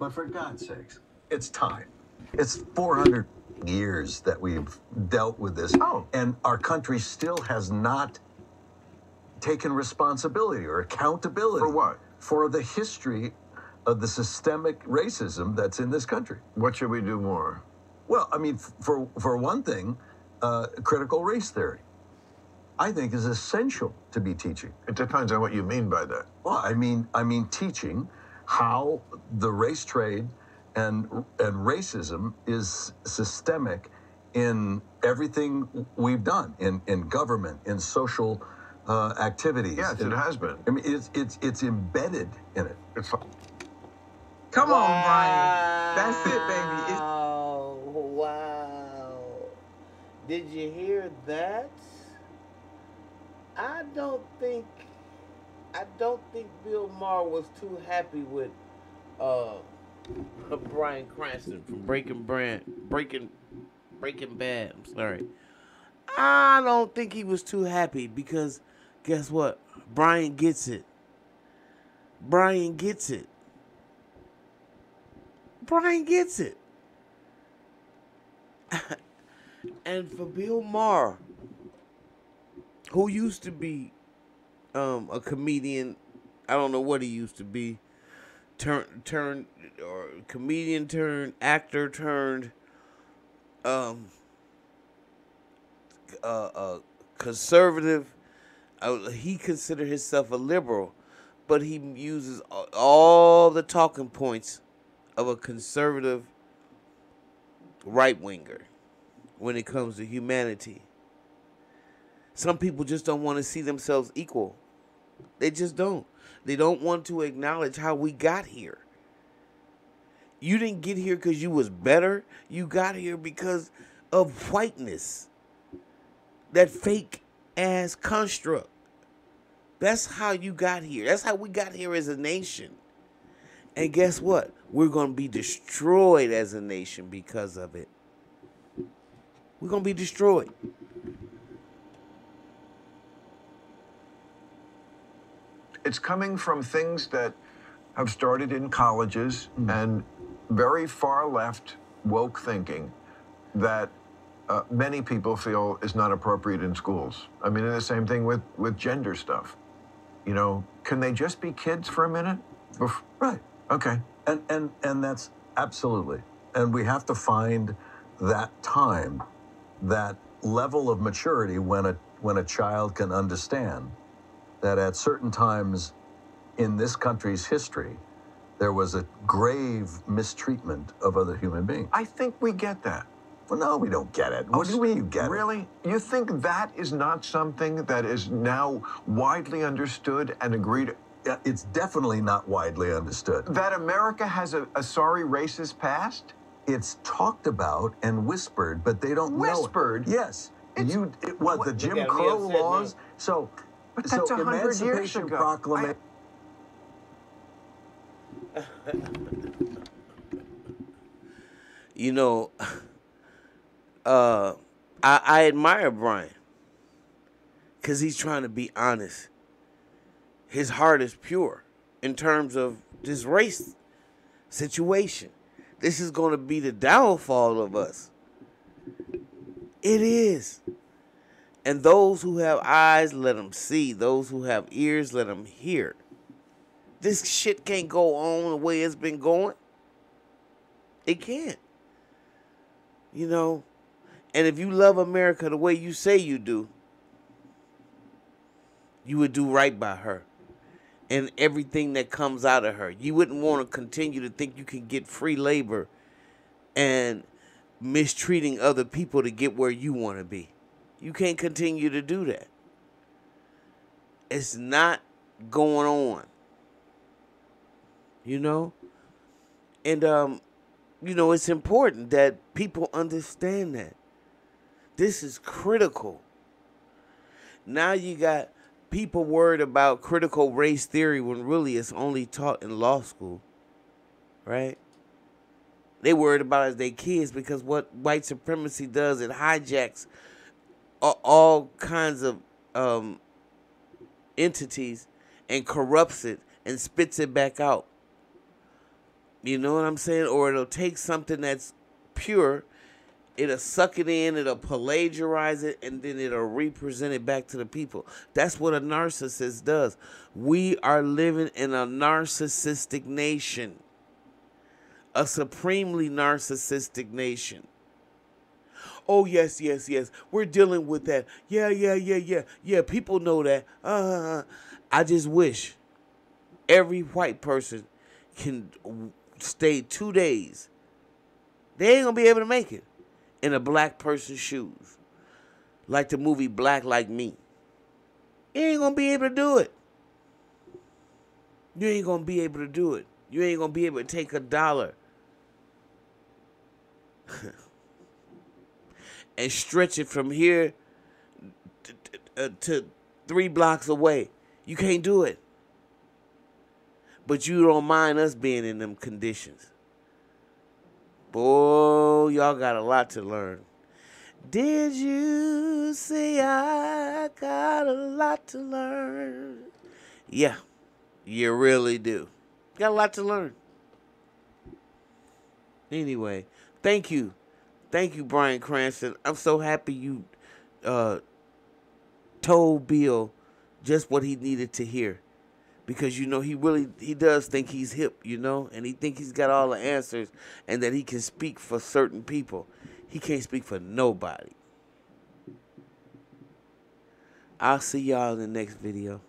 But for God's sakes, it's time. It's 400 years that we've dealt with this. Oh. And our country still has not taken responsibility or accountability. For what? For the history of the systemic racism that's in this country. What should we do more? Well, I mean, for, for one thing, uh, critical race theory, I think, is essential to be teaching. It depends on what you mean by that. Well, I mean, I mean, teaching how the race trade and and racism is systemic in everything we've done in in government, in social uh, activities. Yes, in- it has been. I mean, it's it's it's embedded in it. It's Come on, Bryan. That's it, baby. It's- Wow. Wow. Did you hear that? I don't think I don't think Bill Maher was too happy with uh Bryan Cranston from Breaking Brand Breaking Breaking Bad. I'm sorry. I don't think he was too happy because guess what? Bryan gets it. Bryan gets it. Bryan gets it. and for Bill Maher, who used to be um, a comedian, I don't know what he used to be, turn turn or comedian turned actor turned um uh, uh conservative. Uh, he considered himself a liberal, but he uses all the talking points of a conservative right winger when it comes to humanity. Some people just don't want to see themselves equal. They just don't. They don't want to acknowledge how we got here. You didn't get here because you was better. You got here because of whiteness. That fake ass construct. That's how you got here. That's how we got here as a nation. And guess what? We're going to be destroyed as a nation because of it. We're going to be destroyed. It's coming from things that have started in colleges and very far left woke thinking that uh, many people feel is not appropriate in schools. I mean, the same thing with, with gender stuff. You know, can they just be kids for a minute? Bef- Right. okay. And and and that's absolutely. And we have to find that time, that level of maturity when a when a child can understand that at certain times in this country's history there was a grave mistreatment of other human beings. I think we get that. Well, no, we don't get it. What oh, do you mean you get it? Really? You think that is not something that is now widely understood and agreed Yeah, It's definitely not widely understood. that America has a, a sorry racist past? It's talked about and whispered, but they don't know. Whispered? Yes. It's- you it, what the Jim at Crow upset now. laws? So, But so that's a hundred years Emancipation ago. Proclamation. You know, uh, I, I admire Bryan because he's trying to be honest. His heart is pure in terms of this race situation. This is going to be the downfall of us. It is. And those who have eyes, let them see. Those who have ears, let them hear. This shit can't go on the way it's been going. It can't. You know? And if you love America the way you say you do, you would do right by her and everything that comes out of her. You wouldn't want to continue to think you can get free labor and mistreating other people to get where you want to be. You can't continue to do that. It's not going on. You know? And um you know, it's important that people understand that. This is critical. Now you got people worried about critical race theory when really it's only taught in law school. Right? They worried about it as they kids because what white supremacy does, it hijacks all kinds of um, entities and corrupts it and spits it back out. You know what I'm saying? Or it'll take something that's pure, it'll suck it in, it'll plagiarize it, and then it'll represent it back to the people. That's what a narcissist does. We are living in a narcissistic nation, a supremely narcissistic nation. Oh yes, yes, yes. We're dealing with that. Yeah, yeah, yeah, yeah, yeah. People know that. Uh, I just wish every white person can stay two days. They ain't gonna be able to make it in a black person's shoes, like the movie Black Like Me. You ain't gonna be able to do it. You ain't gonna be able to do it. You ain't gonna be able to take a dollar and stretch it from here to, uh, to three blocks away. You can't do it. But you don't mind us being in them conditions. Boy, y'all got a lot to learn. Did you say I got a lot to learn? Yeah, you really do. Got a lot to learn. Anyway, thank you. Thank you, Bryan Cranston. I'm so happy you uh, told Bill just what he needed to hear. Because you know he really he does think he's hip, you know, and he think he's got all the answers and that he can speak for certain people. He can't speak for nobody. I'll see y'all in the next video.